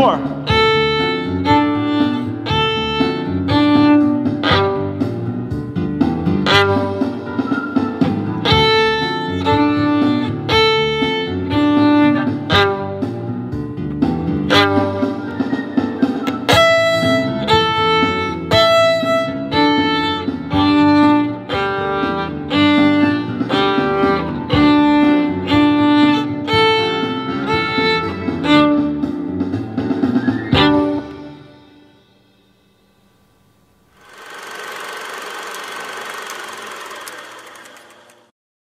more.